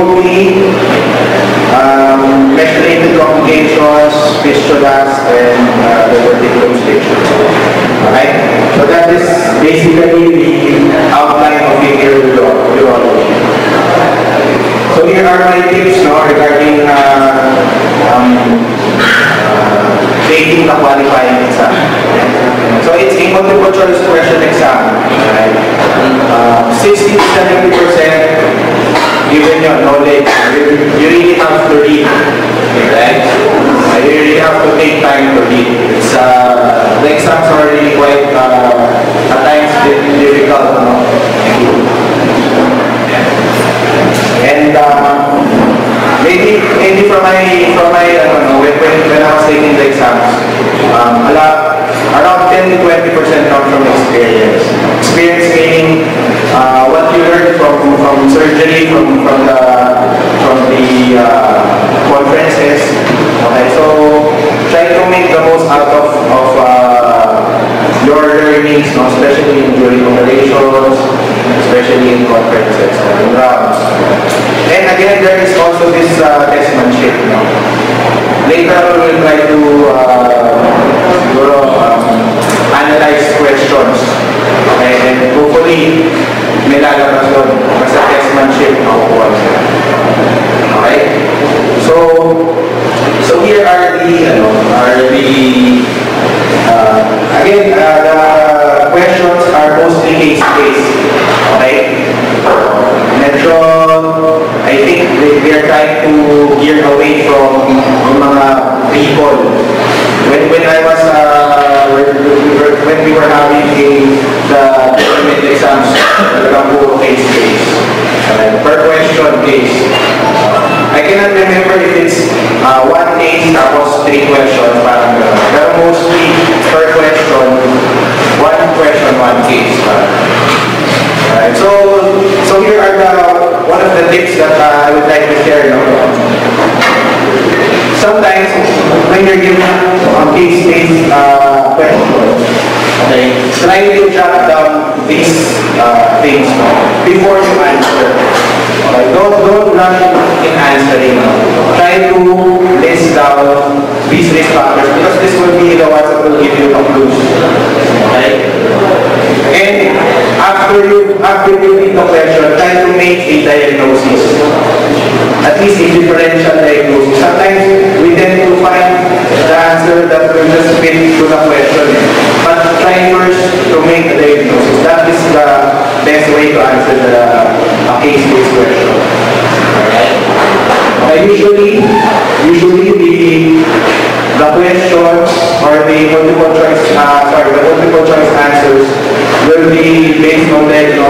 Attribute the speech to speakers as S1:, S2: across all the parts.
S1: DOP, um, mesh-related complications, fistulas, and uh, the vertical station. Okay? So that is basically the outline of uro- urology. So here are my tips no, regarding uh, um, taking the qualifying exam. So it's a multiple choice question exam. Right? Uh, 60 to 70 percent given your knowledge, you, really have to read. Right? You really have to take time to read. It's, uh, the exams are really quite, uh, at times, difficult. No? And uh, maybe maybe from my from my I don't know when, when, I was taking the exams, um, a lot around 10 to 20 percent come from experience. Experience meaning uh, what you learned from from surgery, from from the from the uh, conferences. Okay, so try to make the most out of of uh, your learnings, no? especially during operations, especially in conferences and rounds. And again, there is also this uh, testmanship. No? Later, we will try to uh, um, analyze questions. And hopefully, may lalabas doon. Basta testmanship, makukuha sila. Okay? So, so here are the, ano, are the, uh, again, uh, the questions are mostly case-based. Okay? Medyo, I think they, they are trying to gear away from yung mga people. When, when I was, uh, were, when we were having a, the government exams, talagang puro case-based. Uh, per question case. I cannot remember if it's uh, one case tapos three questions, parang gano'n. Pero mostly, per question, one question, one case. Parang. Alright, so, so here are the, one of the tips that uh, I would like to share. No? Sometimes, when you're given a case-based uh, okay, try to jot down these uh, things before you answer. Okay, don't, don't rush in answering. Try to list down these risk factors because this will be the ones that will give you the clues. Okay? And after you after you differential try to make a diagnosis. At least a differential diagnosis. Sometimes we tend to find the answer that will just fit to the question. But try first to make a diagnosis. That is the best way to answer the case-based question. Uh, usually, usually the, the question or the multiple choice, uh, sorry, the multiple choice answers will be based on diagnosis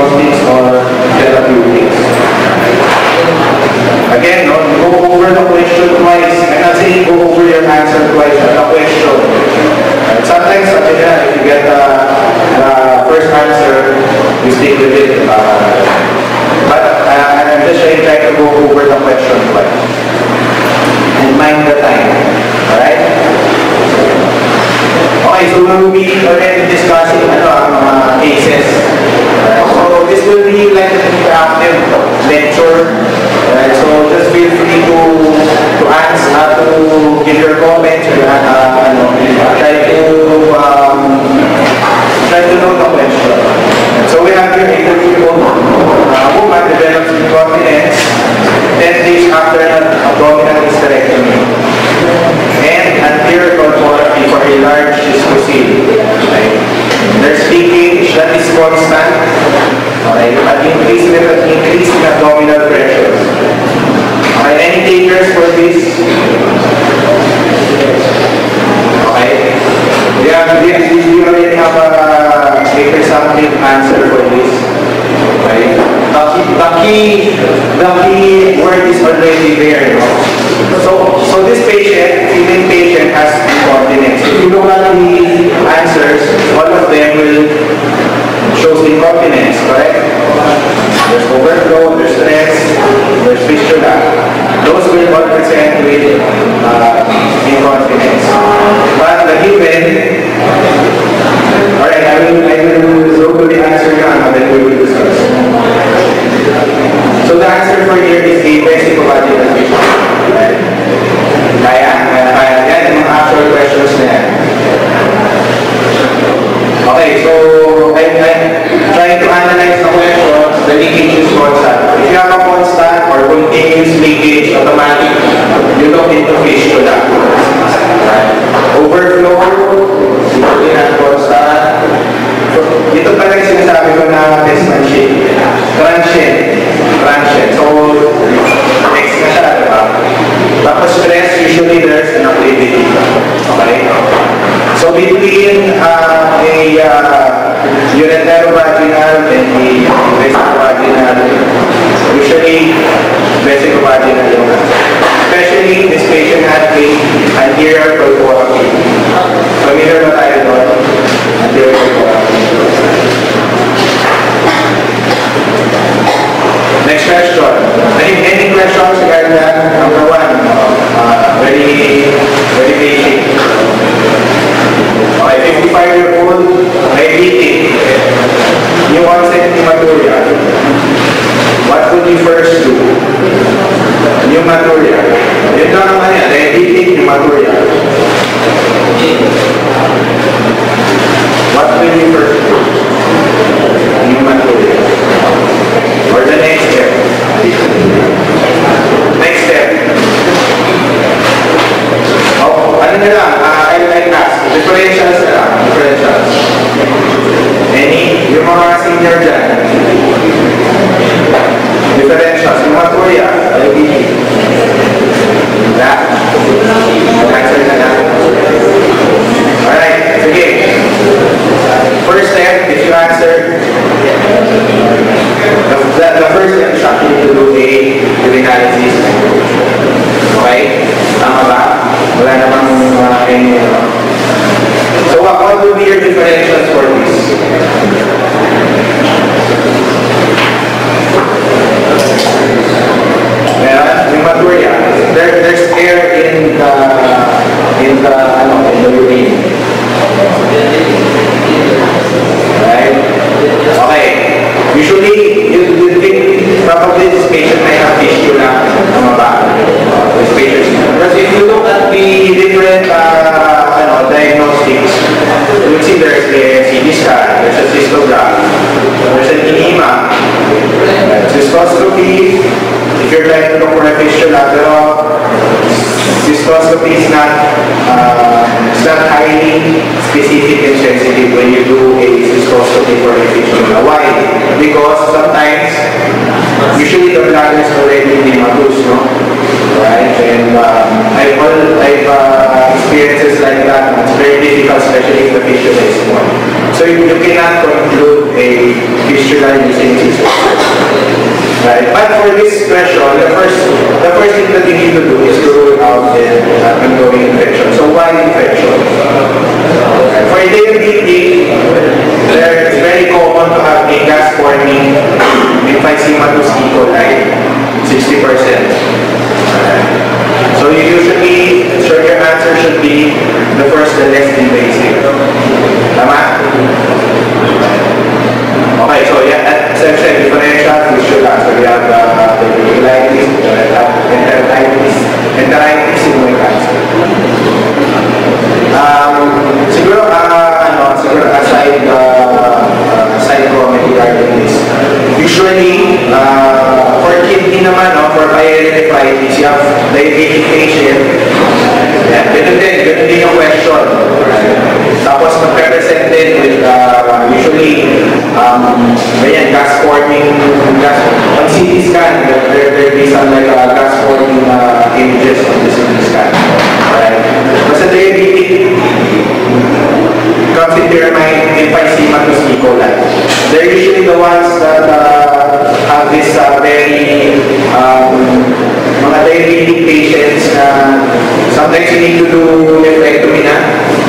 S1: nephrectomy na.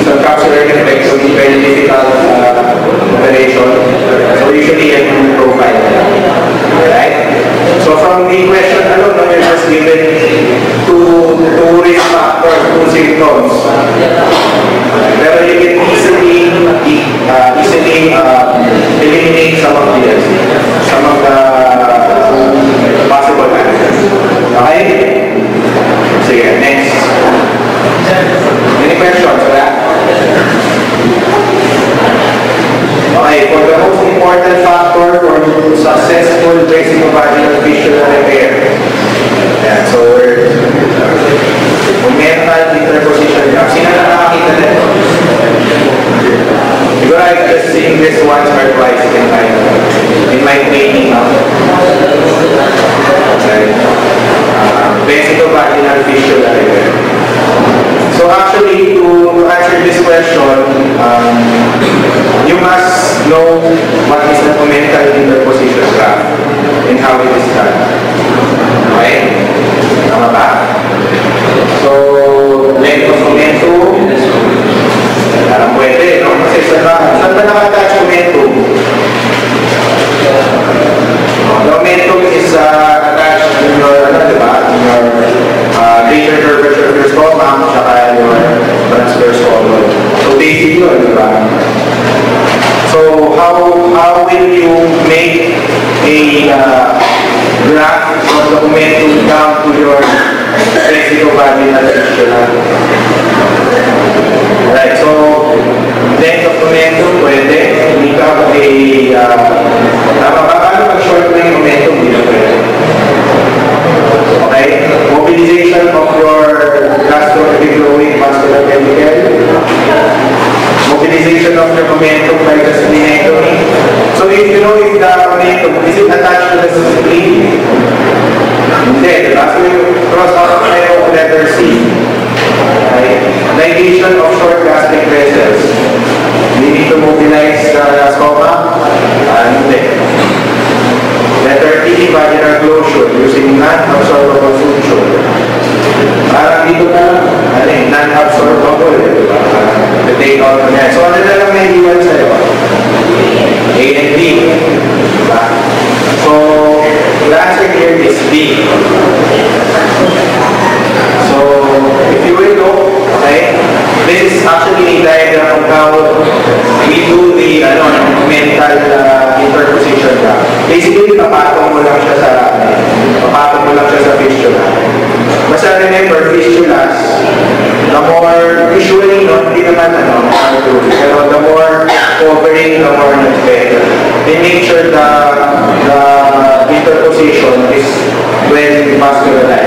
S1: So capsular nephrectomy, very difficult uh, operation. So usually yan yung profile. Alright? So from the question alone, no, you're just given two, two risk factors, two symptoms. Pero you can easily, uh, easily uh, eliminate some of the, some of the possible answers. Okay? Sige, next. Any questions? Wala? Okay, for the most important factor for successful vesicovaginal fistula repair. Yan, so we're mental interposition gap. Sino na nakakita din? Siguro I've just seen this once or twice in my in my training. Okay. Uh, vesicovaginal fistula repair. So actually, to answer this question, um, you must know what is the mental interposition graph and how it is done. Okay? Tama ba? So, length of momentum, parang pwede, no? Kasi saan ba, saan ba naka-attach momentum? Momentum is uh, attached in your, ano, di ba? In your uh, greater curvature of your stomach, how how will you make a uh, graph the momentum down to your vesicovaginal fistula? Right, so, length of momentum, pwede. Hindi ka a, uh, tama ba? Paano mag-short na yung momentum? Hindi na pwede. Okay? Mobilization of your gastroepigloic vascular ventricle. Mobilization of your momentum by the splenectomy. So if you know if the momentum, is it attached to the spleen? Hindi, diba? So you cross out tayo letter C. Okay? Dilation of short gastric vessels. You need to mobilize the stomach. Ah, hindi. Letter T, vaginal closure using non-absorbable suture. Parang dito na lang, ano eh, non-absorbable. di ba? The take out na yan. So ano na lang may iwan sa'yo? A and B. Diba? So, the answer here is B. So, if you will look, okay, this is actually a diagram of how we do the ano, mental uh, interposition graph. Basically, papatong mo lang siya sa, papatong mo lang siya sa fistula. Basta remember, fistulas, the more, usually, no, hindi naman, ano, pero the more covering, the more not better. They make sure the, the interposition is well vascularized.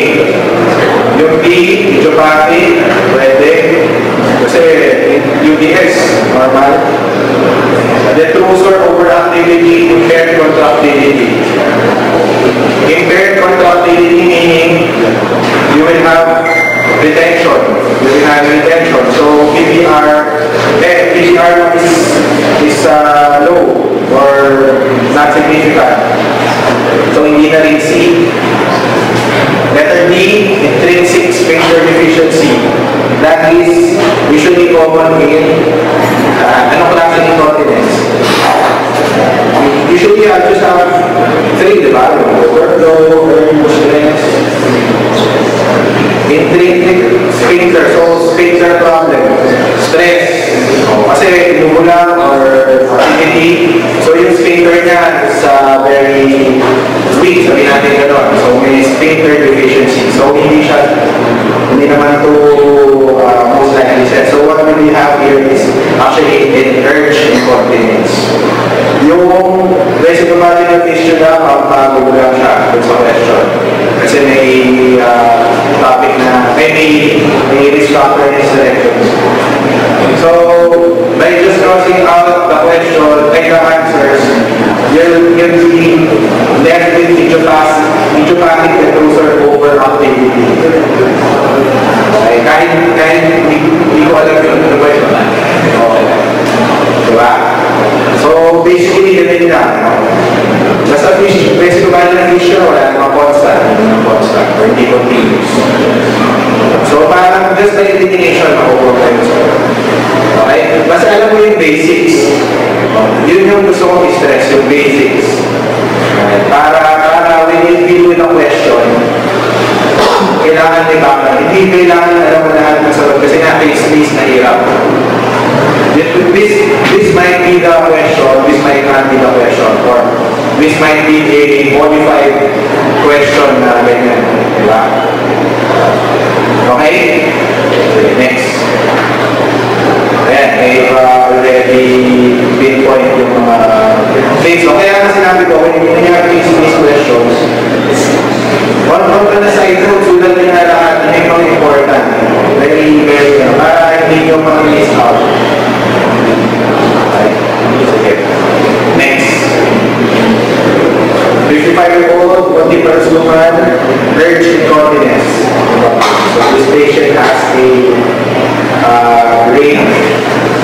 S1: Yung. Yung B, idiopathic, pwede. Kasi UTS, normal. The trusor overactivity, impaired contractility. Impaired contractility meaning you will have retention. You will have retention. So PPR, eh, PPR is, is uh, low or not significant. So hindi na rin C. Letter D, intrinsic sphincter deficiency. That is usually common in uh, anong klase ng incontinence? Usually I just have three, di ba? Overflow, stress, intrinsic sphincter. So, sphincter problem. Stress. Kasi inuulang or activity. So, yung sphincter niya is uh, very weak, sabi natin gano'n. So, may sphincter deficiency. So, hindi siya, hindi naman to uh, most likely set. So, what we have here is actually an urge incontinence. Yung vesicovaginal fistula, magbago lang siya dun sa question. Kasi may uh, topic na, may, may, may risk factor in selections. So, by just crossing out the question, like the answers, you'll, be left with idiopathic, idiopathic retrosor overactivity. Okay, kahit, kahit hindi, hindi ko alam ano ba yun? Diba? So, basically, ganun no? Basta fish, basic value ng fish yun, wala namang constant. Naman constant, or hindi continuous. So parang just by elimination, makukuha ko yung score. Okay? Basta alam mo yung basics. Yun yung gusto kong stress, yung basics. Okay? Para, para when you deal with a question, kailangan may bakal. Hindi kailangan alam mo lahat ng sagot kasi nga face space na hirap. This, this might be the question, this might not be the question, or this might be a modified question na ganyan. Diba? Okay? Next. Ayan, may uh, already pinpoint yung mga things. So, kaya nga sinabi ko, when you have these, questions, on, on the side note, sulat nyo na lahat na yung mga important. Very, very, uh, para hindi nyo mag-miss out. Okay. Next. 55-year-old, body woman, urge incontinence. So this patient has a uh, rate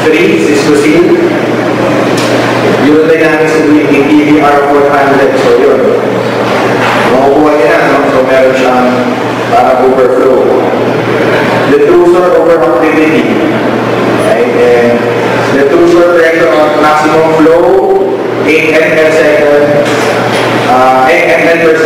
S1: 3, cystocele. Urodynamics of bleeding, EVR 400. So yun. Makukuha niya na, so meron siyang para overflow. The trusor overactivity. Right? And the trusor pressure on maximum flow, 8 ml second, uh, 8 ml per second,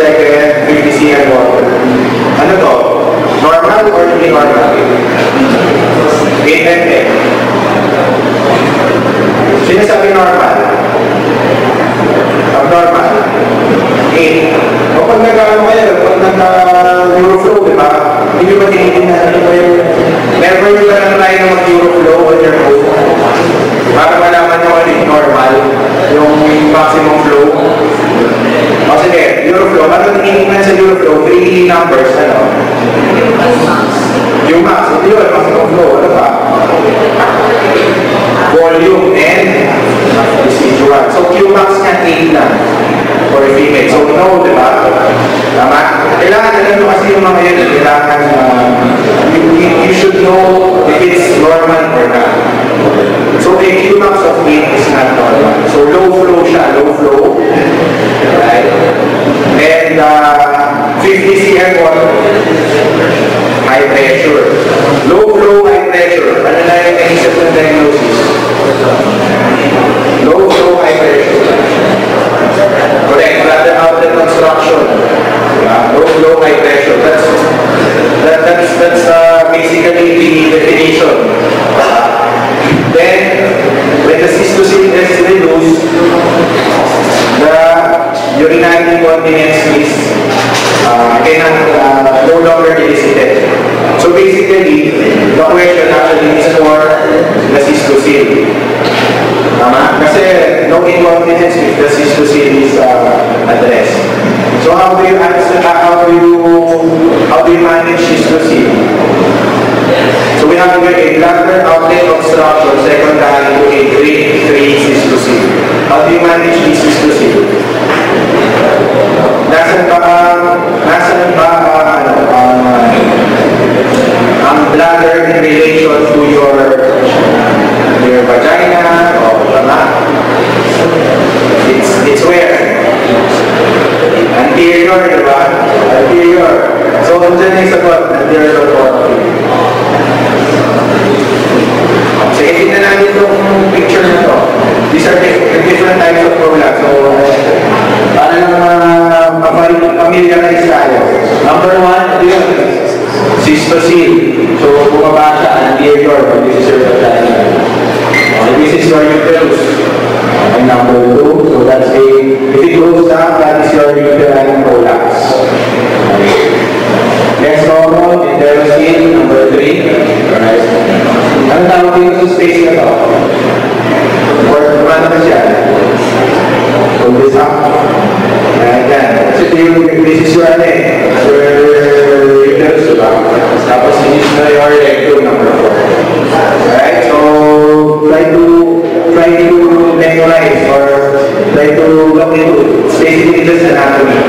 S1: memorize or try to look into, basically just anatomy.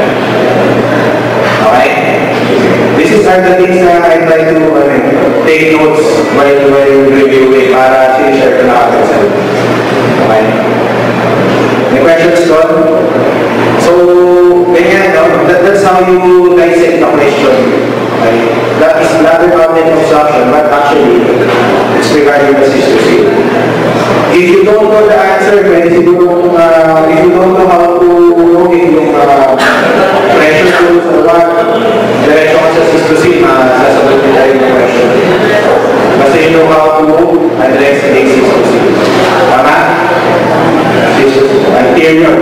S1: Okay? This is are the things na I try to ano, take notes while, while reviewing para sinishare ko na agad sa Okay? May questions doon? So, ganyan, no? That, that's how you dissect the question. Okay? That is not about the obstruction, but actually, it's regarding the cystocele. If you don't know the answer, pwede siguro, uh, if you don't know how to login yung uh, pressure rules or what, diretso ka sa sususin, masasagot niya tayo yung question. Basta you know how to address the sususin. Tama? Anterior.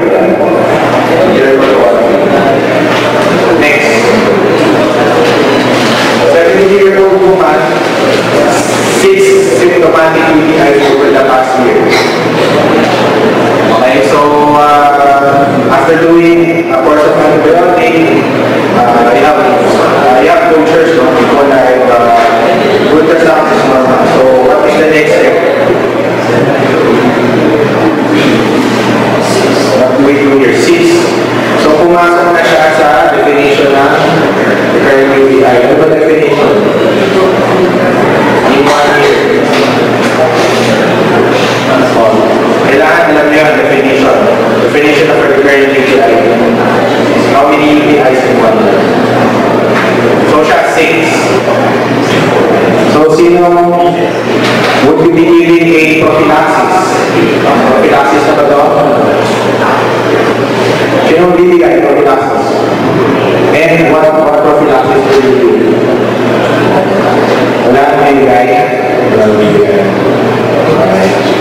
S1: Anterior column. Next. 70-year-old woman, six symptomatic UTIs last year. Okay, so uh, after doing a course of antibiotic, uh, you have, uh, you have no church, no? lahat alam niyo ang definition. Definition of a recurring KPI. How many KPIs in one year? So siya, six. So sino would be believing a prophylaxis? Prophylaxis na ba ito? Sino bibigay prophylaxis? And what, what prophylaxis do you do? Wala na may bigay? Wala na may bigay. Alright.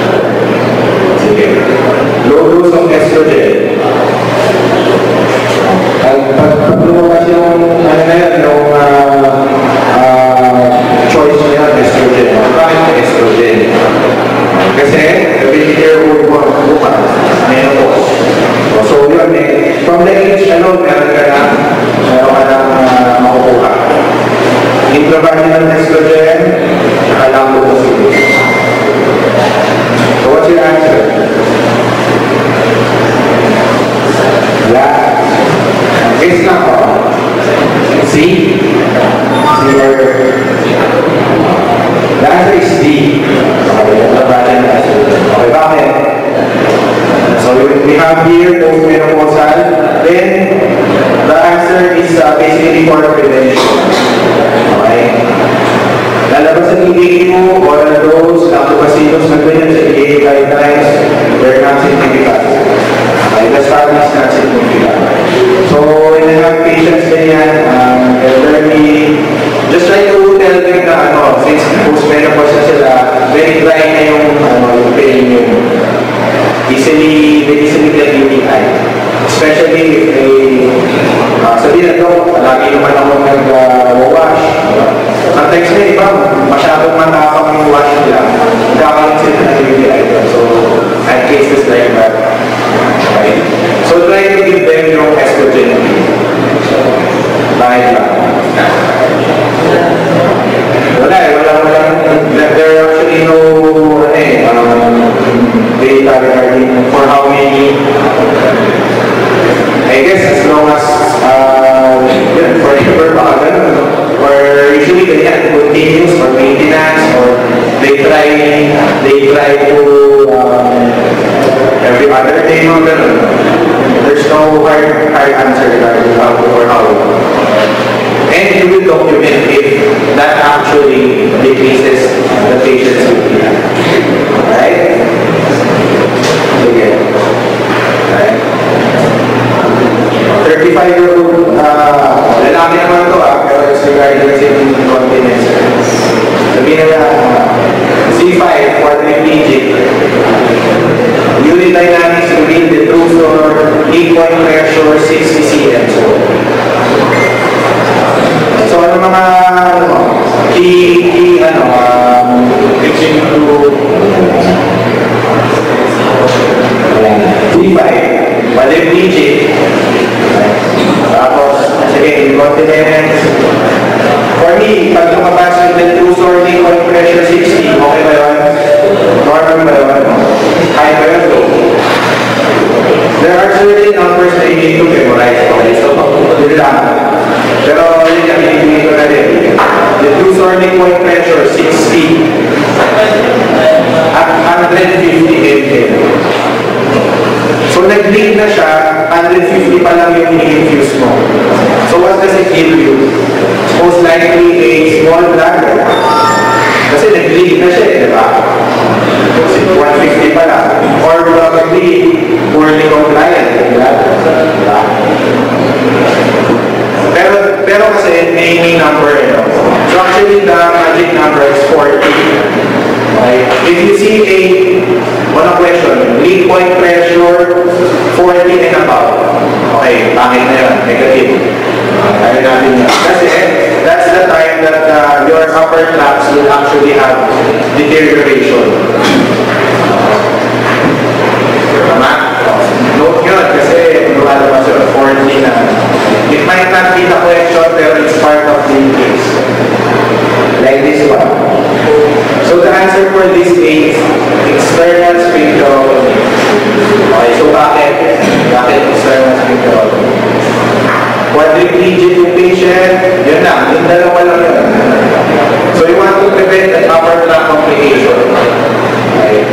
S1: prevent the upper tract complication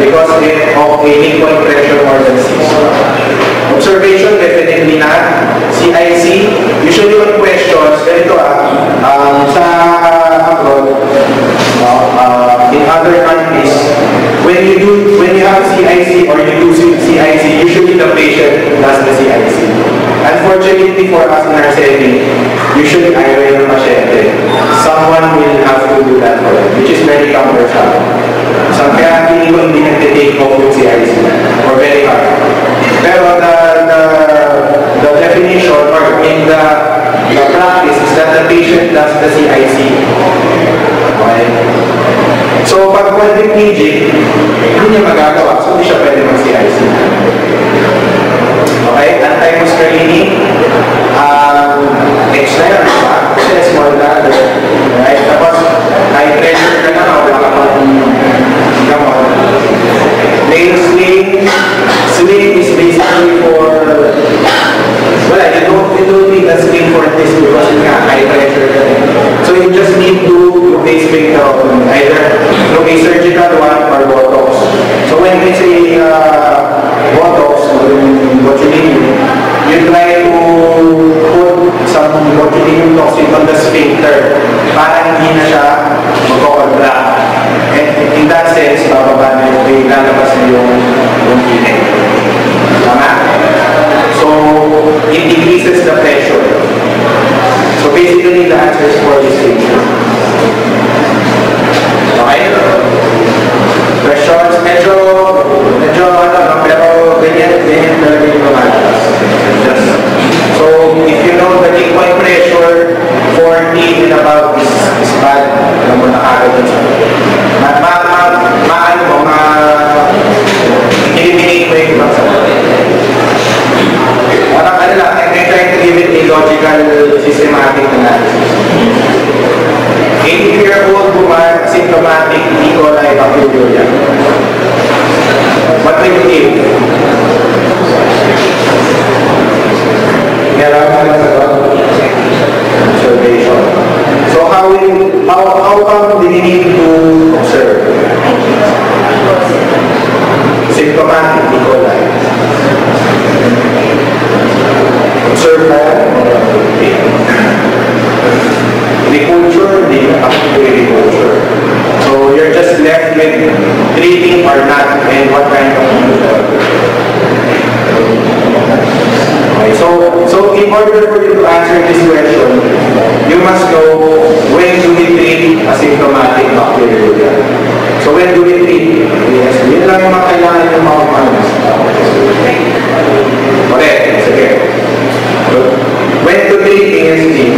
S1: because of a midpoint pressure more than 6. Observation, definitely na. CIC, usually on questions, ganito ah, um, sa abroad, no, uh, in other countries, when you do, when you have CIC or you do CIC, usually the patient does the CIC. Unfortunately for us in our setting, usually ayaw ng pasyente. Someone will have to do that for them, which is very cumbersome. So kaya hindi ko hindi nagtitake off yung CIC or very hard. Pero the, the, the definition or I mean the, the practice is that the patient does the CIC. Okay? So pag quadriplegic, hindi niya magagawa. So hindi siya pwede mag-CIC. time um, next Tapos, high pressure come on. Swing, swing is basically for, well, you don't, swing for this because high pressure. So you just need to base breakdown, either locate surgical one or botox. So when we say uh, botox, what you mean? will try to put some botulinum toxin on the sphincter para hindi na siya magkakabla. And in that sense, bababa na yung may lalabas na yung yung init. Tama? So, it decreases the pressure. So basically, the answer is for this picture. Okay? Questions? Medyo, medyo ano, pero ganyan, ganyan cystocele, ma anything about is, is bad, alam mo na kagad dun sa ma, ma, ma, ma, ano mo, ma, eliminate mo yung sa Parang ano lang, I'm trying to give it a logical, systematic analysis. 80-year-old woman, symptomatic E. coli bacteria. What will you give? Meron na sagot? How will, how, how come you need to observe? Symptomatic E. coli. Observe na yan. The culture, the actually culture. So you're just left with treating or not and what kind of Okay, so, so in order for you to answer this question, you must know when do we treat asymptomatic bacteriuria. So when do we treat? Yes, yun lang yung mga kailangan yung mga ano. Correct, sige. When to treat ASD?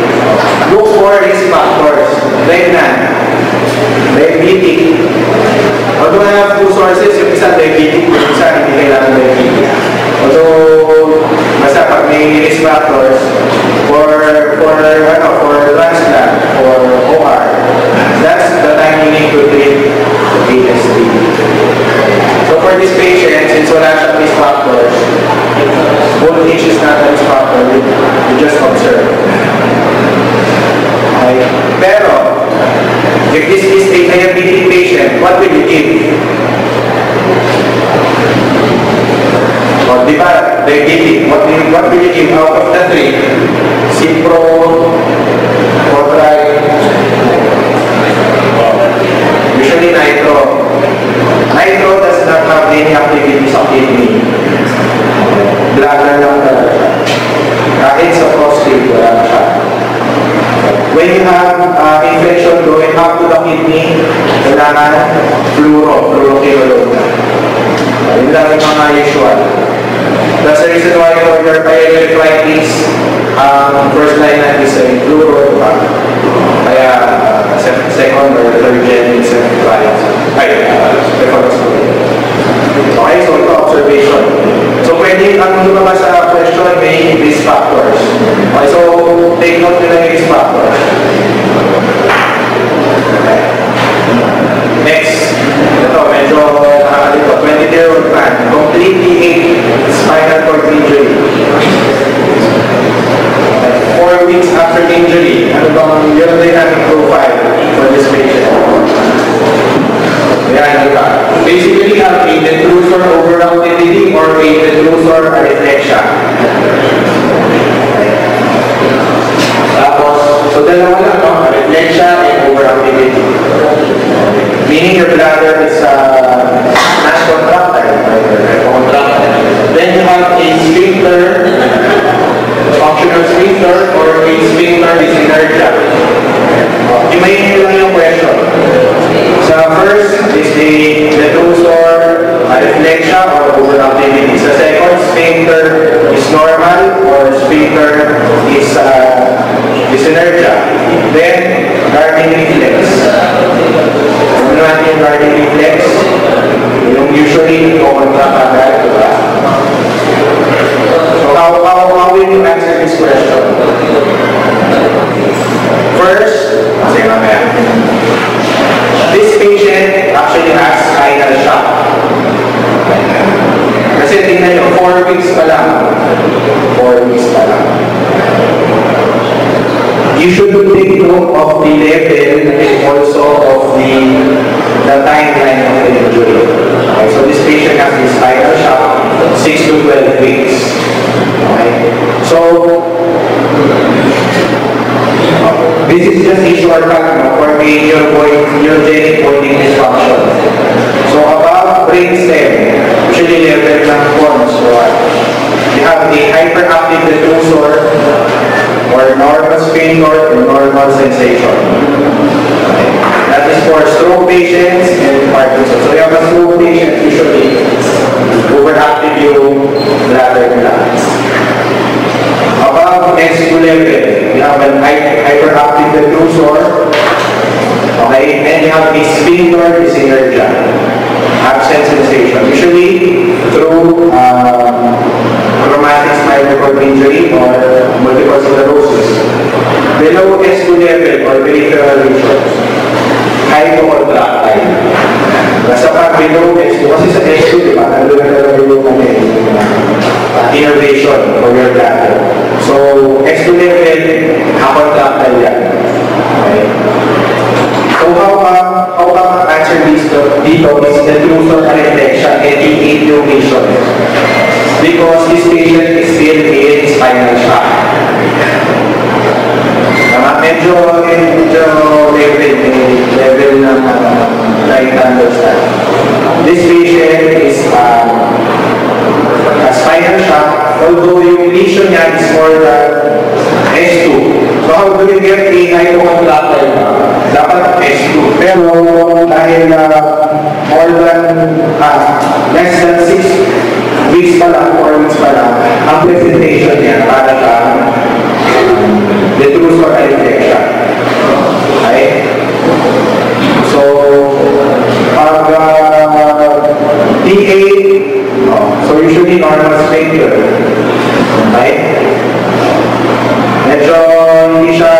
S1: Look for risk factors. Pregnant, diabetic. Although I have two sources, yung isa diabetic, yung isa hindi kailangan diabetic. May risk for, for, ano, for transplant, for OR, that's the time you need to treat ASD. So for this patient, since wala siyang risk factors, voltage is not a risk factor, you, you just observe. Okay? Pero, if this is a diabetic patient, what will you give? O, di ba, diabetic, what will, what will you give out of the three? Cipro, Cotrai, usually nitro. Nitro does not have any activity sa kidney. Bladder lang talaga. Kahit sa prostate, wala na siya. When you have uh, infection going up to the kidney, kailangan fluoro, fluoroquinolone. Yun lang yung mga usual. That's the reason why for your pyelonephritis, um, first line na is a fluoro, diba? Kaya uh, se- second or third gen is encephalitis. Ay, uh. Okay, so ito observation. So pwede ang lumabas sa question may risk factors. Okay, so take note nila yung risk factors. Next, ito medyo nakakalito. 20-year-old man, completely spinal cord injury. Four weeks after injury, ano bang urodynamic profile for this patient? Yan, di ba? Basically, ang aided trusor overactivity or aided trusor arrhythmia. Tapos, so dalawa lang, no? Arrhythmia and overactivity. Meaning your bladder is uh, not contractile. Then you have a sphincter, functional sphincter, or a sphincter dyssynergia. Imayin nyo lang yung question. Sa first is the detrusor arrhythmia or overactivity. Sa second, sphincter is normal or sphincter is uh, dyssynergia. Then, guarding reflex. Ano natin yung guarding reflex? Yung usually, kukontra agad, diba? So, how, how, how will you answer this question? First, kasi mamaya. This patient actually has spinal shock. Kasi tingnan nyo, 4 weeks pa lang. 4 weeks pa lang. You should take note of the level and also of the, the timeline of the injury. Okay, so this patient has a spinal shock, 6 to 12 weeks. Okay, so This is just a shortcut no, for major point, neurogenic pointing dysfunction. So above brainstem, usually level ng forms, so uh, you have the hyperactive diffusor or normal sphincter or normal sensation. Okay. That is for stroke patients and Parkinson. So you have a stroke patient have an hy- hyperactive diffusor sore. Okay, and you have a sphincter dysynergia, absent sensation. Usually through um, traumatic spinal cord injury or multiple sclerosis. Below S2 level or peripheral lesions, hypocontractile. Nasa pa below S2, kasi sa S2, di ba, nandun na talaga yung innervation for your bladder. So, S2 level, hypocontractile yan. Okay. So how come, how come answer dito is the trusor reflection and the location? Because this patient is still in spinal shock. Tama, medyo, medyo level, level na uh, like understand. This patient is um, a spinal shock, although yung lesion niya is more than S2. So how do you get a na? Dapat S2. Pero dahil uh, more than, uh, less than 6 weeks pa lang, 4 weeks pa lang, ang presentation niya para sa um, detrusor infection. Okay? So, pag uh, DA, oh, so usually normal sphincter. Okay? Medyo hindi siya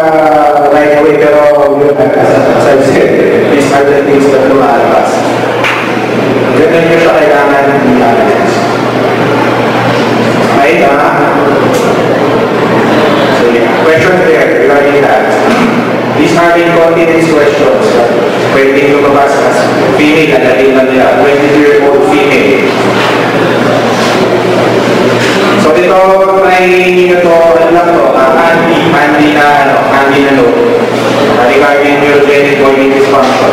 S1: right away, pero yun, as, I've said, these are the things that lumalabas. Ganun nyo siya kailangan i-analyze. Okay, tama? So yeah, questions there regarding that. These are incontinence questions. Pwede lumabas as female, nalalin lang nila, 22-year-old female. So ito, may ito, ano lang to, uh, handy, handy na, ano, handy na note. Uh, regarding neurogenic body dysfunction.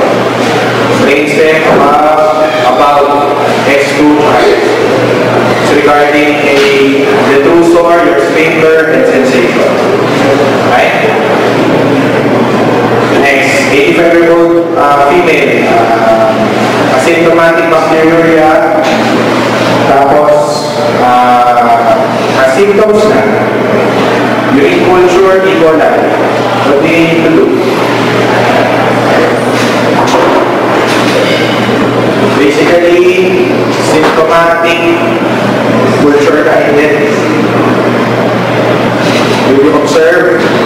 S1: Brainstem about, about S2 trials. So regarding a detrusor, your sphincter, and sensation. Right? Next, 85-year-old uh, female, uh, asymptomatic bacteriuria, tapos, uh, symptoms na, urine culture, E. coli, what do you need to do? Basically, symptomatic culture ka. Will you observe?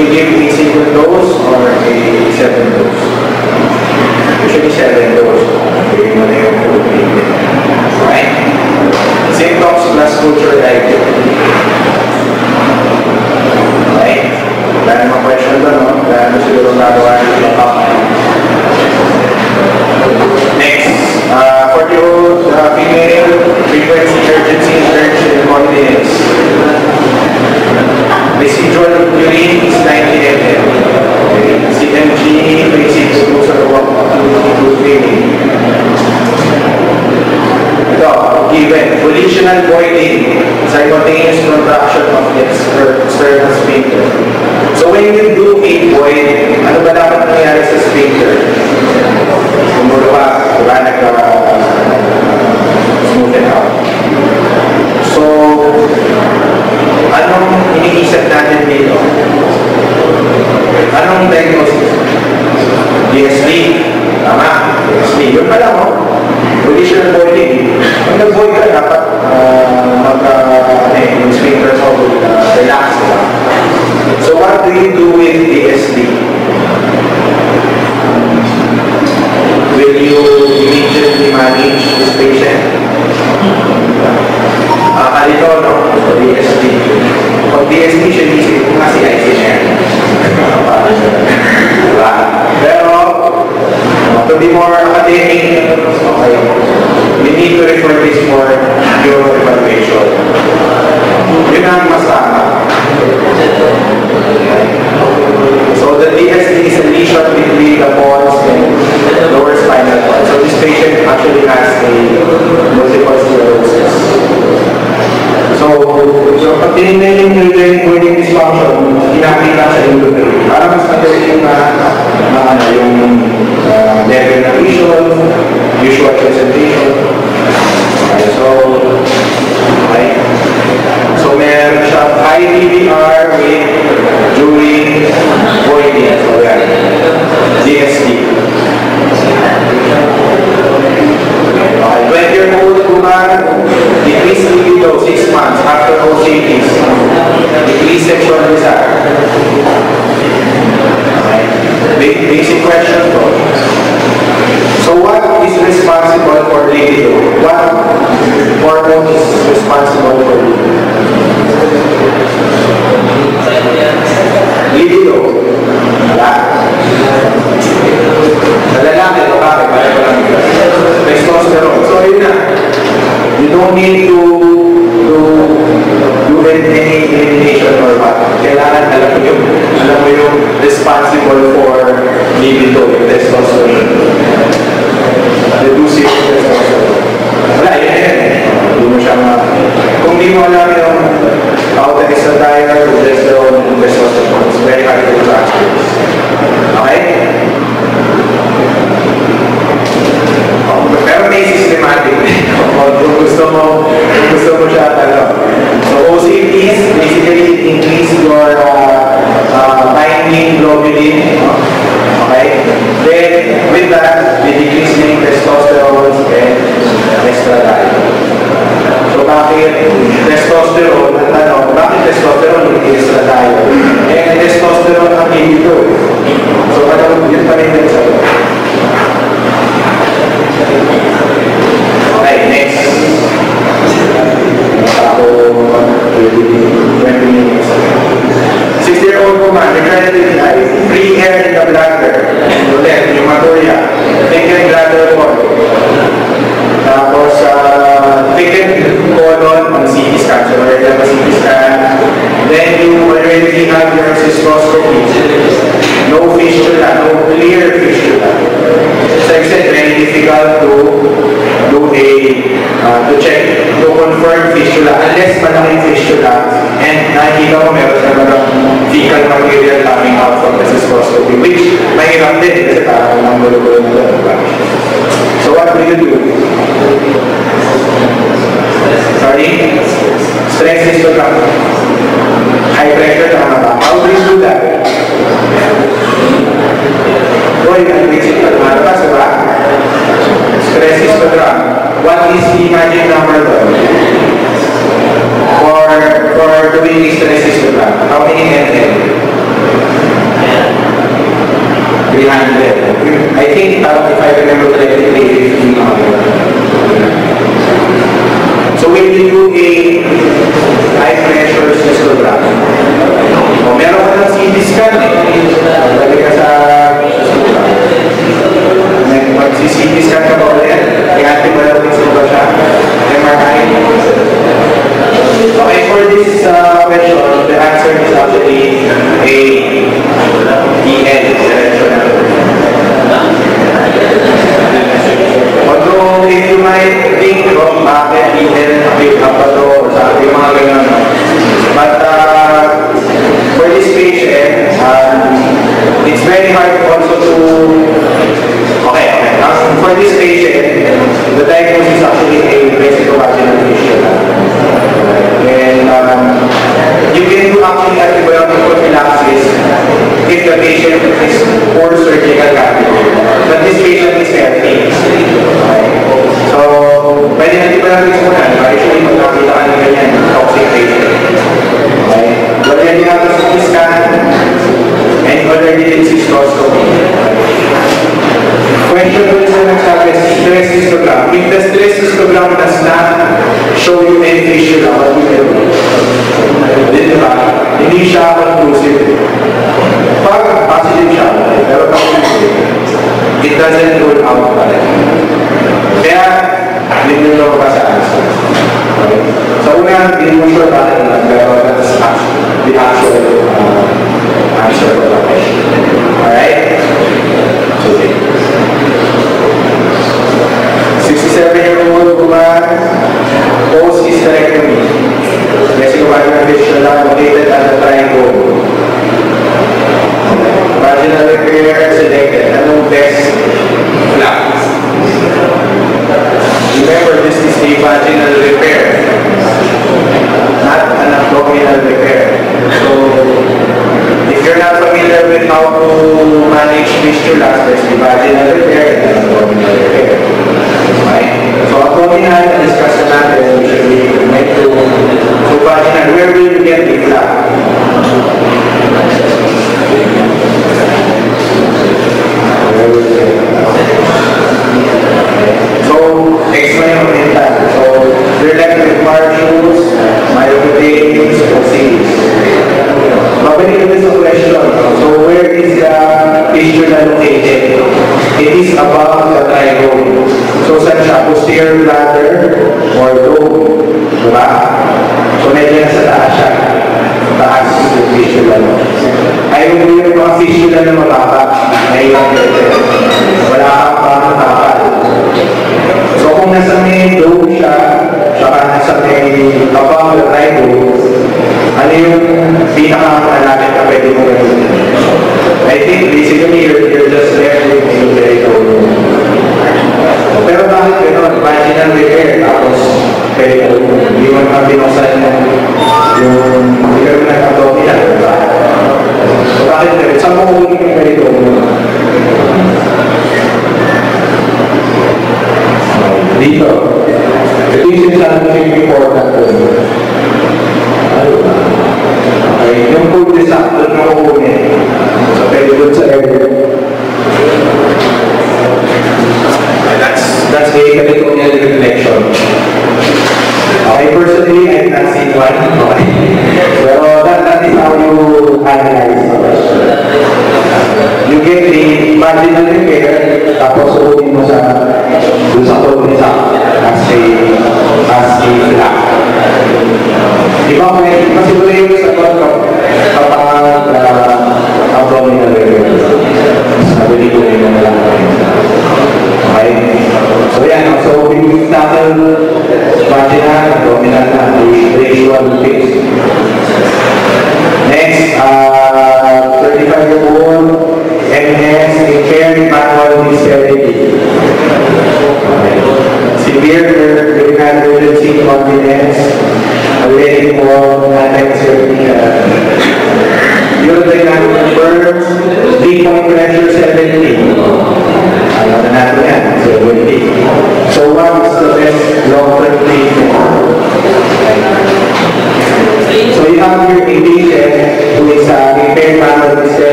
S1: You give a single dose or a seven dose? Usually seven dose. Symptoms plus culture diet. Okay? Wala namang question ba, no? Wala naman siguro nagawa ng Next, uh, 40-year-old uh, female, frequency, urgency, urge, and incontinence. Residual urine is 90 ml. Okay. CMG, basic disposal of to training. Ito, given, volitional voiding, simultaneous contraction of the exter- external sphincter. So when you do a void, ano ba dapat nangyari sa sphincter? Kumuluwa, diba, nag-smooth it out. So, anong iniisip natin dito? Anong diagnosis? DSD. Tama. DSD. Yun pala mo. Volitional voiding. Pag nag-void ka, dapat uh, eh, yung sphincter mo, uh, relax. So what do you do with DSD? Will you immediately manage this patient? Ah, uh, ito, no? DSD. Pag DSD siya, isip ko nga si yan. diba? Pero, to be more academic, okay, we need to refer this for your evaluation. Yun ang mas tama. The DSD is a lesion between the bones and the lower spinal cord. So this patient actually has a multiple sclerosis. So, so pag tinignan yung neurogenic voiding dysfunction, kinakita sa endocrine. Para mas madali yung na, na yung uh, level ng visual, visual presentation. Okay, so, okay. So meron siyang high PVR with during boiling. So that DSD. Okay, 20 year old woman, decrease libido 6 months after OCTs. Decrease sexual desire. Okay. Basic question po. So what responsible for leading. What? hormone is responsible for leading. Libido. Wala. Sa lalaki, ito bakit? Pareho lang. Testosterone. So, yun na. You don't need to to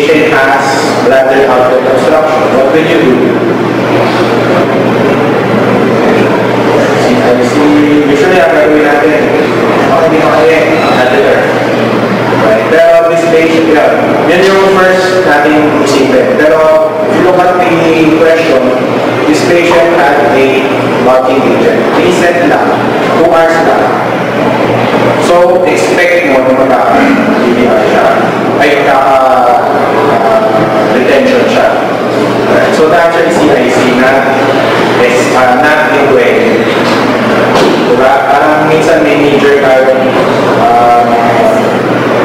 S1: patient has bladder outlet obstruction. What will you do? CIC, usually ang gagawin natin, oh, hindi makaya, catheter. Right? Pero this patient, yeah, yan yung first natin isipin. Pero if you look at the question, this patient had a blocking agent. Recent lang, 2 hours lang. So, expect mo na magkaka-DVR magkaka-retention siya. Right? So, is CIC na is uh, not intuitive. Diba? Parang minsan may major tayo um,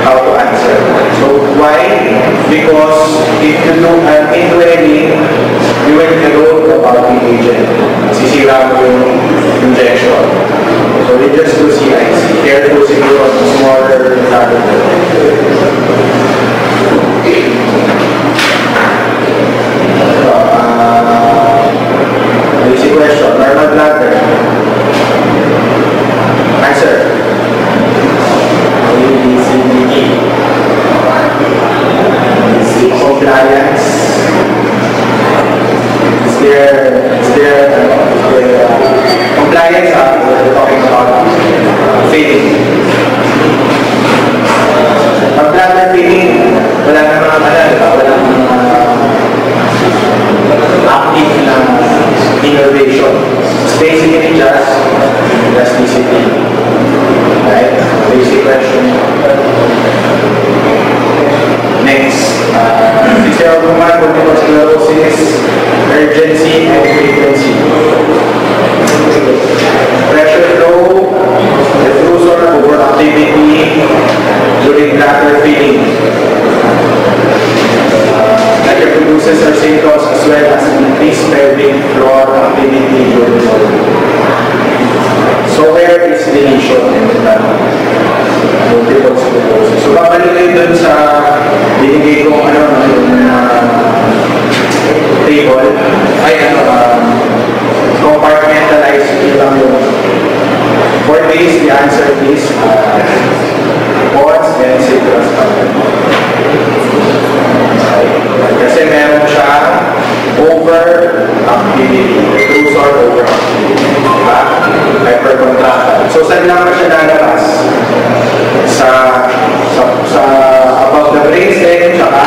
S1: how to answer. So, why? Because if you do an intuitive, you will erode the bulking agent. Sisira mo yung injection. So, we just do CIC. Careful siguro on smaller catheter. Basic question. Normal bladder. Answer. A, B, C, D, E. C, compliance. Is there, is there, uh, there, uh, compliance, uh, Next, uh, physical woman, multiple sclerosis, urgency and frequency. Pressure flow, diffuser, overactivity during bladder feeding. that reproduces or symptoms as well as increased pelvic floor activity during delivery. So where is the lesion in the multiple sclerosis. So, babalik kayo dun sa binigay kong ano, yung uh, table, ay ano, um, uh, compartmentalize lang yung for days, the answer is uh, bonds and citrus Kasi meron siya over rules are over. Diba? Hyper-contractual. So, saan lang siya lalabas? Sa, sa, sa above the brain stem, eh, tsaka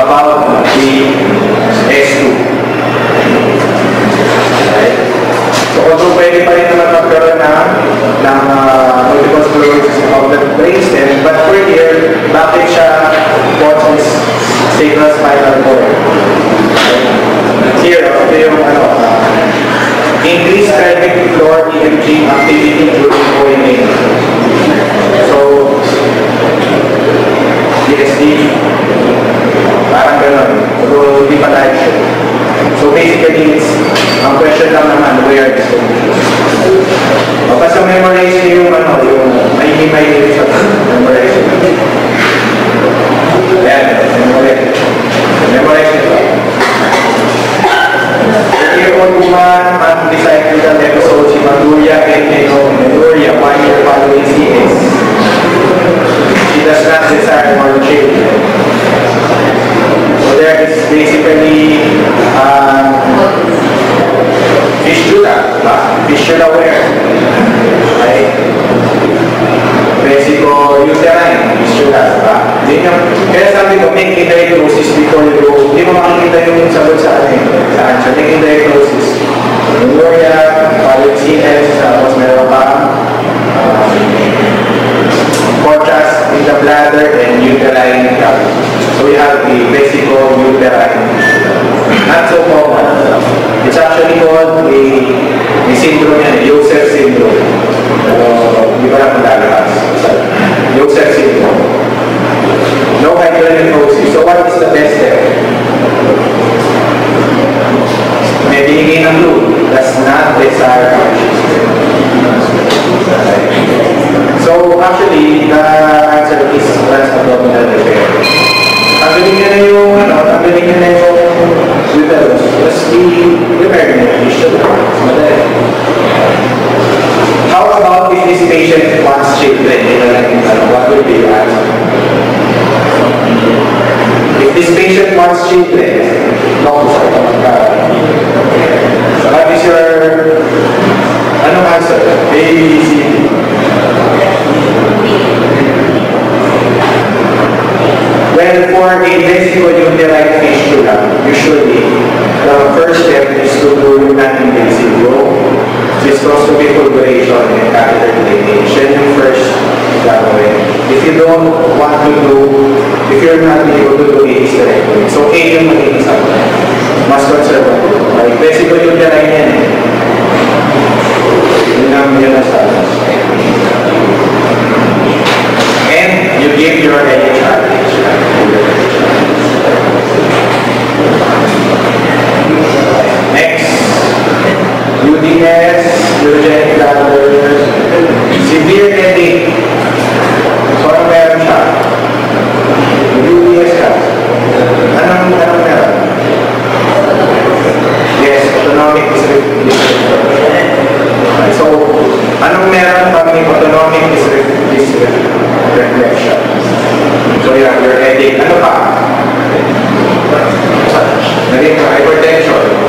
S1: above the S2. Okay? So, although pwede pa rin naman magkaroon na ng uh, multiple sclerosis above the brain stem, eh, but for here, bakit siya causes sacral spinal cord? Zero, ito yung ano, uh, increase pelvic floor EMG activity during OMA. So, DSD, parang ganun. So, hindi pa tayo sure. So, basically, it's, ang question lang naman, where is the o, basta memorize niyo yung ano, yung may himay niyo sa memorize niyo. Ayan, memorize. Memorize niyo. Here on Kuman, at disciple episode si Maduria and Tino Maduria, one year following CS. She does not desire more children. So there is basically um, fistula, diba? Fistula where? Right? Vesico uterine, fistula, diba? Yun yung, kaya sabi ko, make a diagnosis before you go. Hindi mo makikita yung sagot sa ano eh, sa answer. Make a diagnosis. Pneumonia, following CS, tapos meron pa um, contrast in the bladder and uterine cavity. So we have the vesico uterine. Not so common. It's actually called a, a syndrome yan, Yosef syndrome. Pero hindi ko lang malalas. Yosef syndrome. No hydronephrosis. So what is the best step? May binigay ng clue. Does not desire So actually, the answer is breast abdominal repair. Tanggalin niya na yung, ano, tanggalin niya na yung uterus. Tapos i-repair. Madali. How about if this patient wants children? Lang yung ano, what will be your answer? This patient wants children, no, sorry, so what is your, anong answer? A, B, C, D. Well, for a vesico-uterine fistula, usually, the first step is to do non-invasive row, cystoscopy fulguration, and catheter yung first gagawin. If you don't want to do, if you're not able to do a hysterectomy, so A yung magiging sagot. Mas conservative. Like, vesico-uterine yan eh. Yun ang yun ang sagot. And you give your NHR. Next, UDS, urogenic bladder, severe headache. So, ano meron siya? UDS ka. Anong, anong meron? Yes, autonomic dysreflexia. So, anong meron pag may autonomic dysreflexia? So, you have your headache. Ano pa? Naging hypertension.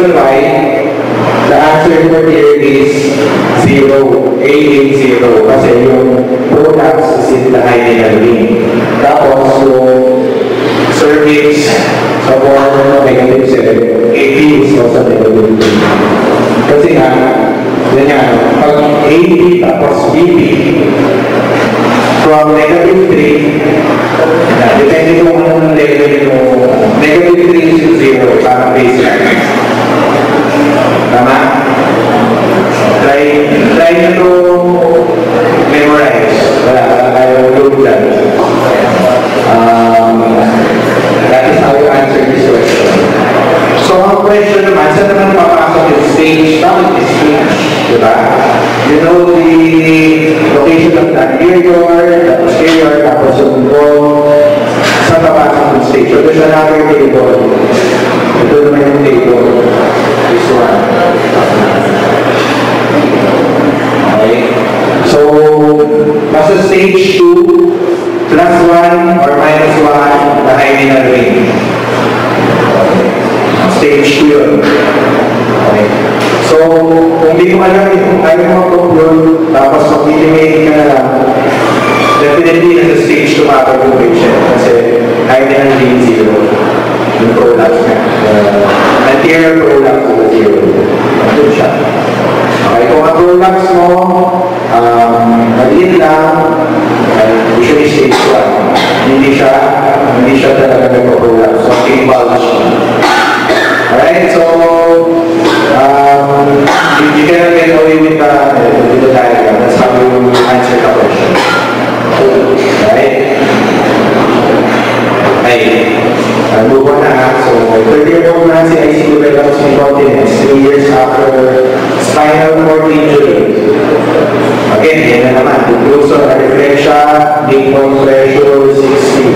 S1: Reason why the answer for here is 0, A is 0. Kasi yung products is in the high ring. Tapos yung cervix sa form negative 7, AP is also negative 3. Kasi nga, ganyan, pag AB tapos BP, from negative 3, na, depende kung anong level mo, negative 3 is yung 0, parang baseline. Try, try nyo to memorize. Wala, wala kayo load dyan. Um, that is how you answer this question. So, ang question naman, saan naman papasok yung stage? Bakit is stage? Diba? You know the location of the anterior, the posterior, tapos yung bone. Saan papasok yung stage? So, there's another table. Ito naman yung table. This one. Okay? So, nasa stage 2, plus 1 or minus 1, the hymenal ring. Stage 2 yun. Okay. So, kung di mo alam yung kaya mo mag-conclude, tapos mag-eliminate ka na lang, definitely nasa stage 2 makakagubig siya. Kasi hymenal ring 0. Yung prolapse niya. Uh, anterior prolapse of the zero. Andun siya. Okay, kung ang prolapse mo, um, maliit lang, uh, usually stage 1. Hindi siya, hindi siya talaga nagpa-prolapse. So, king bulge siya. Alright, so, um, you, you cannot get away with the, with the diagram. That's how you answer the question. Right? Ay, uh, move on na ha. So, third year pregnancy, ICU develops incontinence three years after spinal cord injury. Again, yan na naman. Occlusion, reflection, deep bone pressure, 60.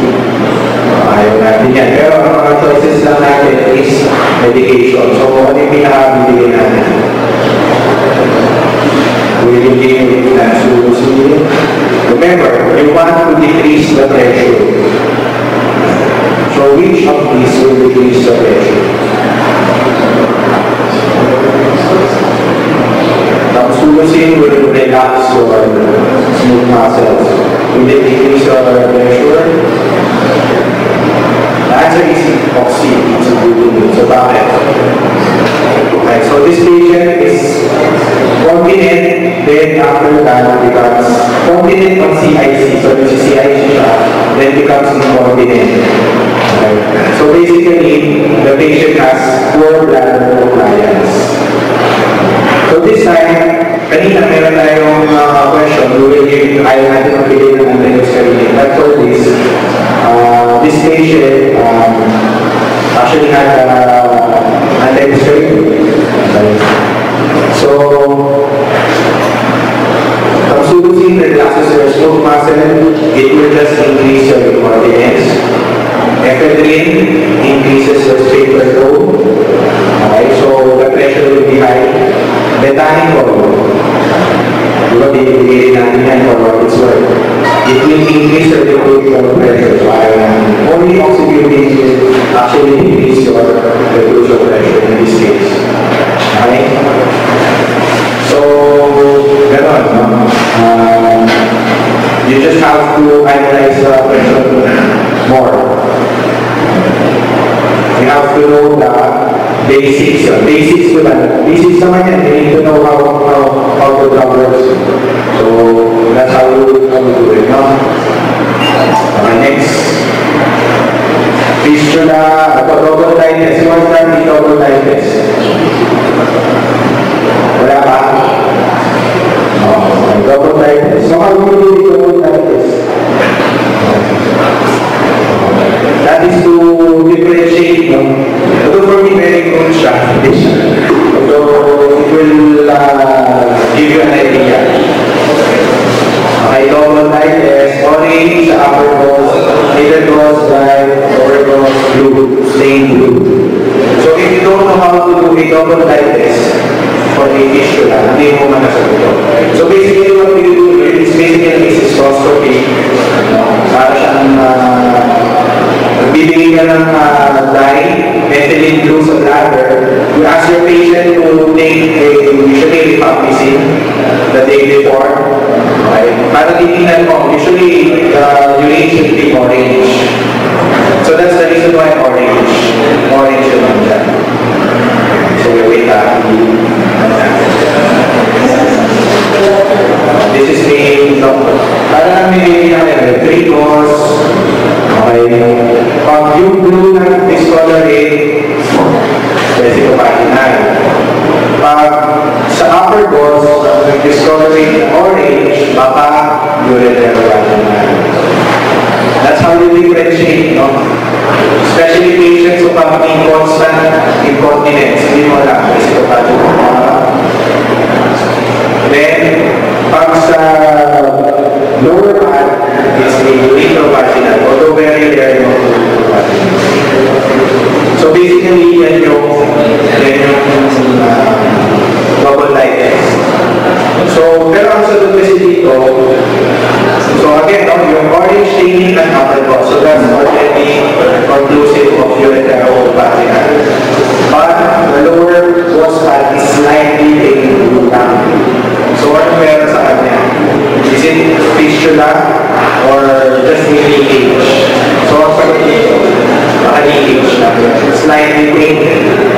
S1: Ayaw natin yan. Pero ang mga choices lang natin is medication. So, kung ano yung pinakabibigyan natin? Will you give translucid? Remember, you want to decrease the pressure. So, which of these will decrease the pressure? Your pressure? The answer. So, this patient is continent, then after that becomes continent on CIC. So, this is CIC then becomes incontinent. So, basically, the patient has poor bladder compliance. So, this time, kanina meron tayong uh, question, give, ayaw natin magbigay ng anti-screening. But for this, uh, this patient um, actually had uh, just merely So, baka di English lang. It's
S2: like painting.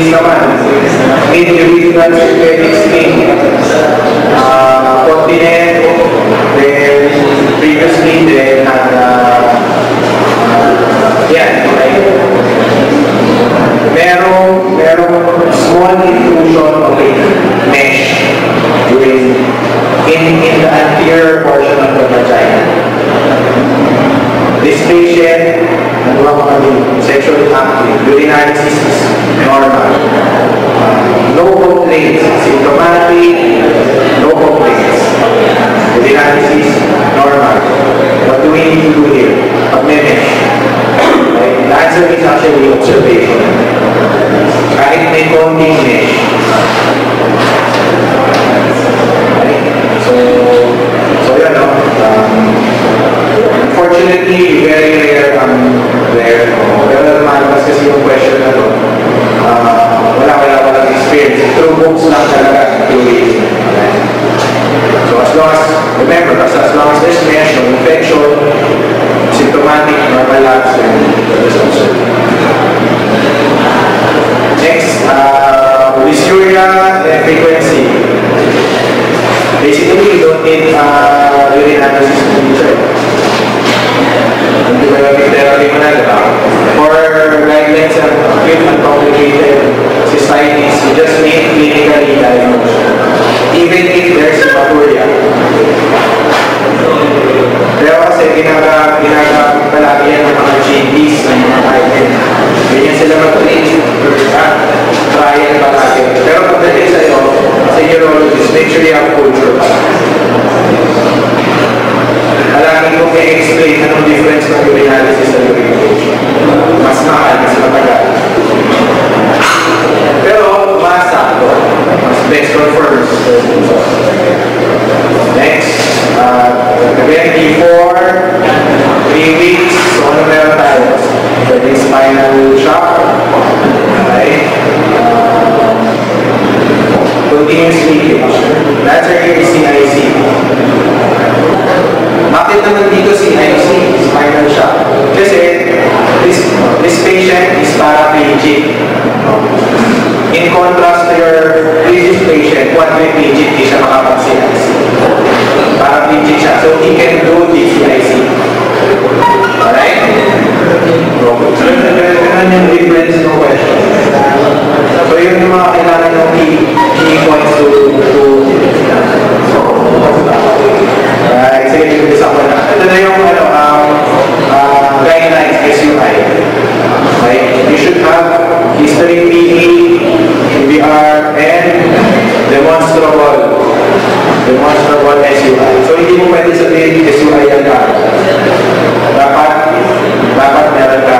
S2: Philippines naman, major
S1: regional strategic team, uh, continent, then previously then, and, uh, yan, like, merong, merong small inclusion of a mesh during, in, in the anterior portion of the vagina. This patient, ano ba mga sexually active, urinary system, is actually observation. Kahit may konting mesh. Okay? So, so yun, um, unfortunately, very rare ang um, rare. No? Pero naman, kasi yung question na to, uh, wala wala walang experience. Through books lang talaga, through reading. So as long as, remember, as, as long as there's mesh, no infection, symptomatic, normal labs, and there's also uh, with and frequency. Basically, you don't need uh, urine analysis to be checked. Antibiotic therapy mo na, di ba? For guidelines and acute and complicated cystitis, you just need clinically diagnosed. Even if there's bacteria. Pero kasi ginagawa ginagawa palagi yan ng mga GPs ng mga guidelines. Ganyan sila matuloy. Trial pa natin. Pero pagdating sa'yo, sa urologist, make sure you have culture pa. Alamin mo kaya explain anong difference ng urinalysis sa urinalysis. Mas mahal, mas matagal. Pero, basa ko. Mas best or first. Next, uh, 24, spinal shock. Okay? Continuous leakage. That's our CIC. Bakit naman dito CIC, spinal shock? Kasi this, this patient is paraplegic. In contrast to your previous patient, quadriplegic, di siya makapag-CIC. Paraplegic siya, so he can do the CIC. Alright? So, ganun yung difference ng question. So, yun yung mga kailangan ng key, key points to, to Alright, sige, yung isa ko na. Ito na yung ano, um, uh, guidelines, SUI. Right? You should have history PE, MBR, and demonstrable. Demonstrable SUI. So, hindi mo pwede sabihin SUI yan ka. Dapat, dapat meron ka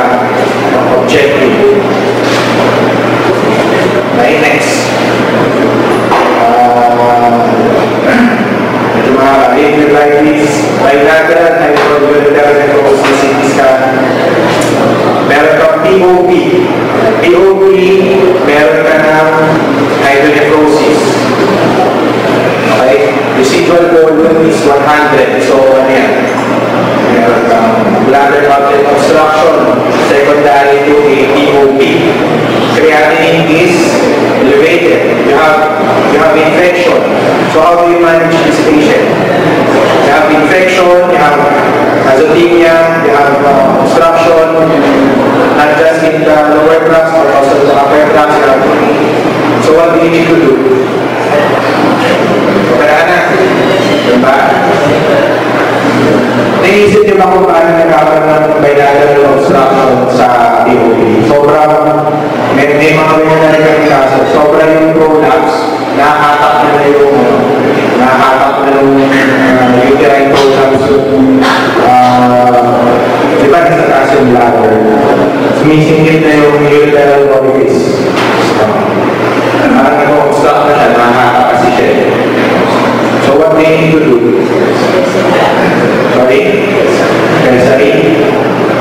S1: objective. Okay, next. Uh, medyo mahaba. Encephalitis, bilateral hypervoluntary necrosis, CT scan. Meron kang POP. POP, meron ka ng hydronephrosis. Okay? Residual volume is 100. So, ano yan? Meron kang bladder obstruction, secondary to a POP. Creatinine is elevated. You have, you have infection. So, how do you manage this patient? You have infection, you have azotemia, you have uh, obstruction, not just in the lower tracts, but also the upper tracts. So, what do you need to do? Opera na. Diba? Naisip niyo ba kung paano nagkakaroon ng bilateral obstruction sa POP? Sobrang, may, may mga ganyan na rin kaso. Sobrang yung prolapse, nahatak na na yung, ano, nahatak na yung uh, uterine prolapse yung, uh, di ba nasa taas yung bladder? Sumisingit na yung uterine orifice. Parang nag-obstruct na siya, nahatak kasi siya. So what they need to do? Sorry? Pessary?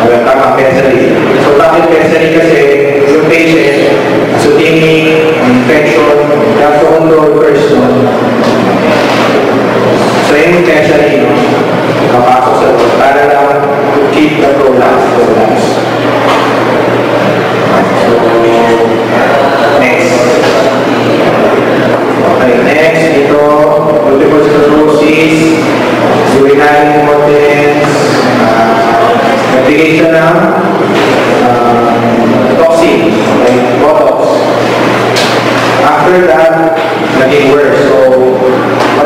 S1: Wala tama, pessary. So bakit pessary? Kasi yung patient, azotemia, infection, have to control first, no? So yung pessary, no? Kapasok sa loob, para lang to keep the prolapse, prolapse. So, next. Okay, next, ito, multiple sclerosis, urinary medication ng uh, toxin, like Botox. After that, naging worse. So,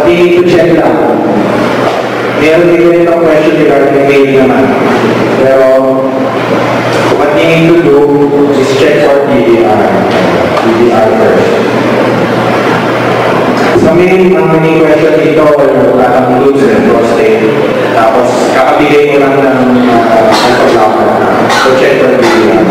S1: need to check lang. Meron din ulit ang question regarding pain naman. Pero, what you need to do is check for DDR. DDR first. Sa main, ang main question dito, tatang loops and So, check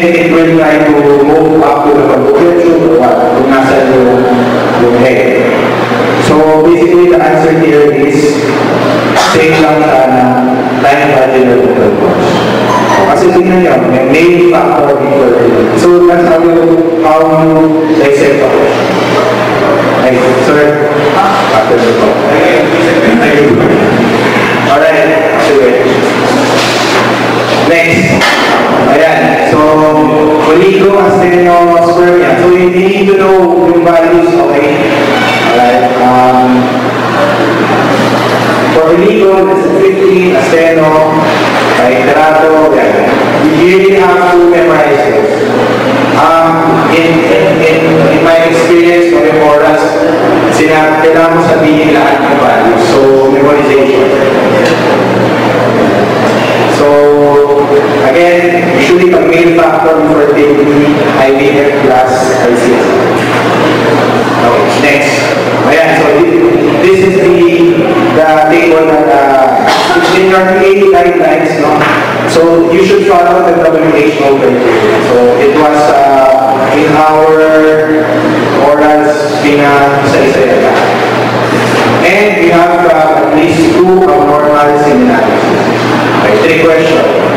S2: then it will try to move up to the fallopian or what, kung nasa yung, yung head. So basically the answer here is same lang siya na time vaginal intercourse. Kasi tingnan nyo, may male factor infertility. So that's how you, how you dissect ako. Ay, sir, after the talk. Alright, sige. Next. Ayan. So, Oligo Astenospermia. So, you need to know yung values, okay? Alright. Um, for Oligo, this is 15, Asteno, right? Terato, yan. You really have to memorize this. Um, in, in, in, in my experience, kung yung oras, sina, kailangan mo sabihin lahat ng values. So, memorization. Again, usually pag male factor fertility, IVF plus ICS. Okay, next. Ayan, so thi- this is the the table that uh, in your PA guidelines, no? So you should follow the WHO criteria. So it was uh, in our orals pina isa-isa. And we have uh, at least two abnormal similarities. Okay, three questions.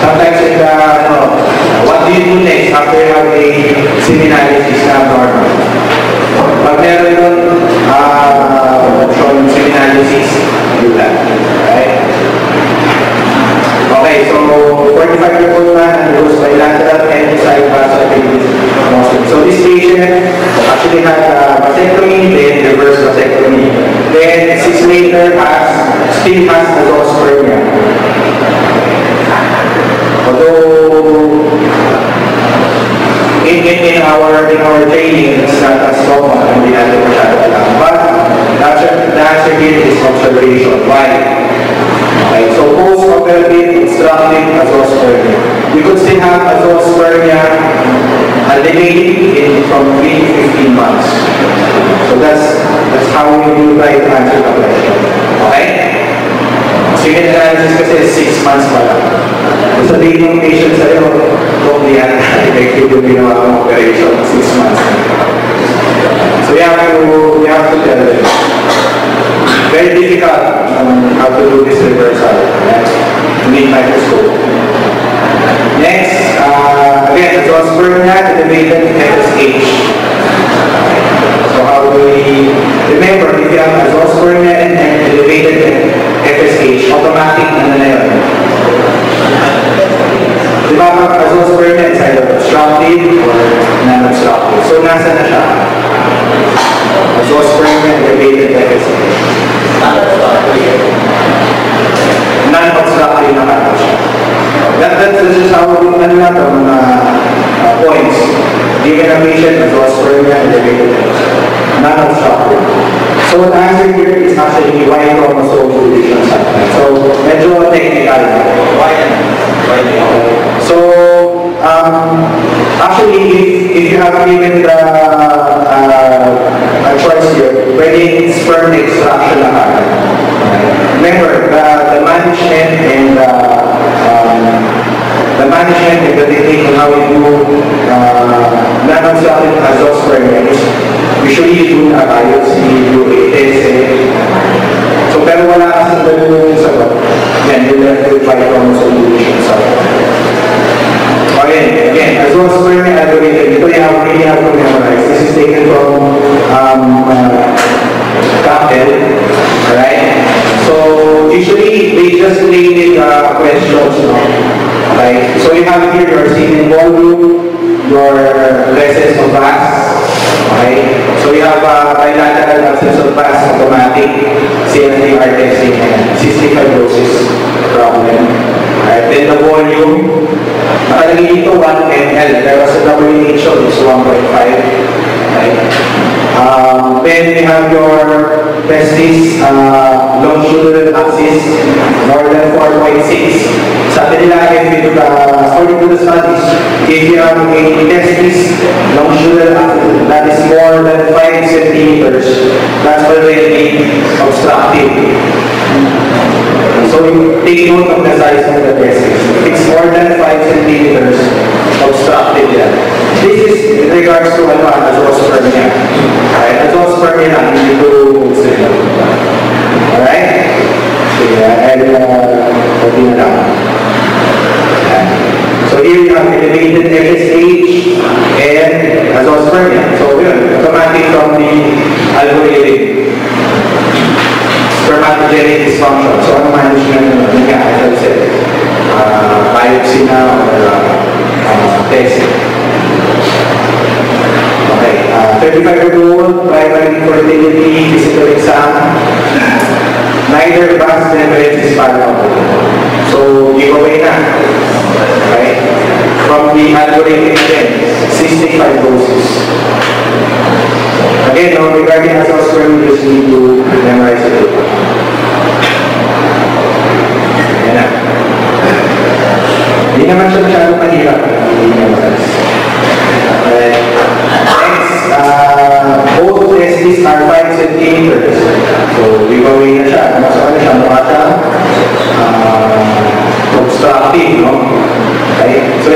S2: Sometimes in the, ano, what do you do next after have a seminaritis na abnormal? Pag meron yun, uh, option seminaritis, do that. Right? Okay, so 45 year old man undergoes bilateral and side vasculitis. So this patient actually had uh, vasectomy, then reverse vasectomy. Then six later has, still has azoospermia. Although in, in, in our in our training, it's not as common, hindi natin masyado alam. But answer, the answer here is observation. Why? Okay, so post-operative obstructive azoospermia. You could still have a delay in from 3 to 15 months. So that's that's how we answer the question. Okay? Second analysis kasi is 6 months pa lang. Kung sabihin ng patient sa'yo, kung di yan, effective yung ginawa mong operation, 6 months. So you have to, you have to tell them. Very difficult um, how to do this reversal. You need microscope. Next, uh, again, azoospermia elevated FSH. So how do we remember if you have azoospermia and and elevated automatic ano na yun? Di ba pag either obstructive or non-obstructive?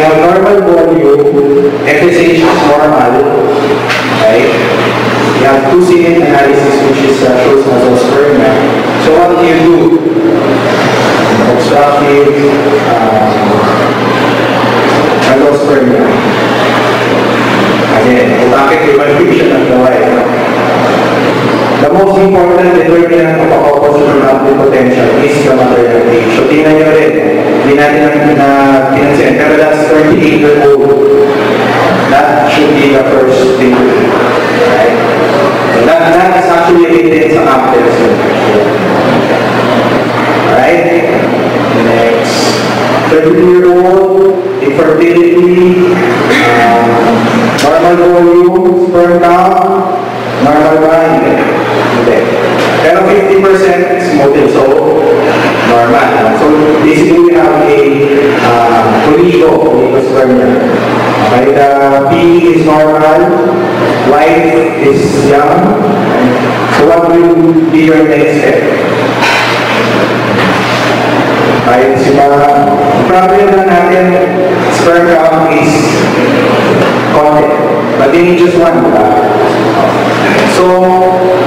S2: Okay? So, you have
S1: normal volume, FSH is normal. Okay? You have two semen analysis which is uh, shows nasospermia. So, what do you do? Obstructive, uh, nasospermia. Again, kung bakit evaluation ang gawain, no? The most important determinant of a possible potential is the maternal age. So, tingnan nyo rin, hindi natin na, na pinansin, pero that's 38 year old. That should be the first thing. Right? So that, that is actually evidence sa complex. Right? Next. 32 year old, infertility, um, normal volume, sperm count, normal ba? Hindi. Pero 50% smoking, so normal. So basically we have a uh, conigo sperm niya. Okay, the P is normal, life is young. So what will be your next step? Right, si problem lang natin, sperm count is konti. But they need just one, diba? So,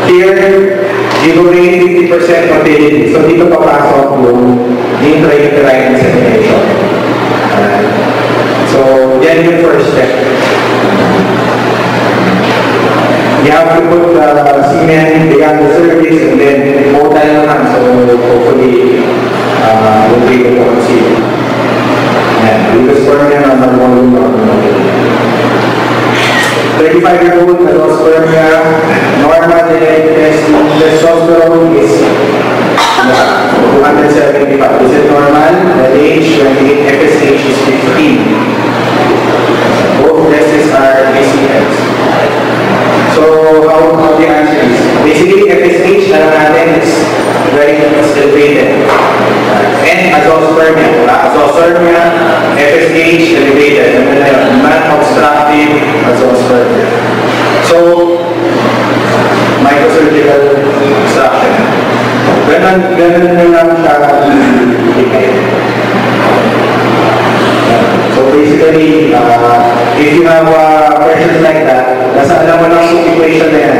S1: here, giveaway 50% motility. So, dito papasok yung intrauterine insemination. Uh, so, yan yung first step. You have to put the uh, semen beyond the surface and then more time naman. So, hopefully, uh, we'll be able to conceive. And, because for me, I'm not going to 35-year-old Adospermia normal genetic test testosterone is 275. Is it normal? The age 28 FSH is 15. Both tests are ACS. So how, how the answer is? Basically FSH is very elevated. And azoospermia. Diba? Azoospermia, FSH, elevated. Ano na yun? Non-obstructive azoospermia. So, microsurgical extraction. Ganun, ganun na lang siya i-indicate. So basically, uh, if you have uh, questions like that, nasa alam mo lang yung equation na yan.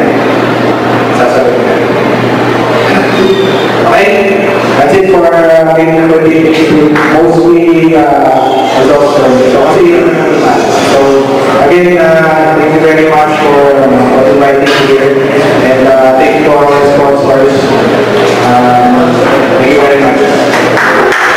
S1: Sasagot na. Okay? That's it for uh, infertility. Mostly uh, yun ang naman. So again, uh, thank you very much for, um, inviting me here. And uh, thank you to our sponsors. Um, thank you very much.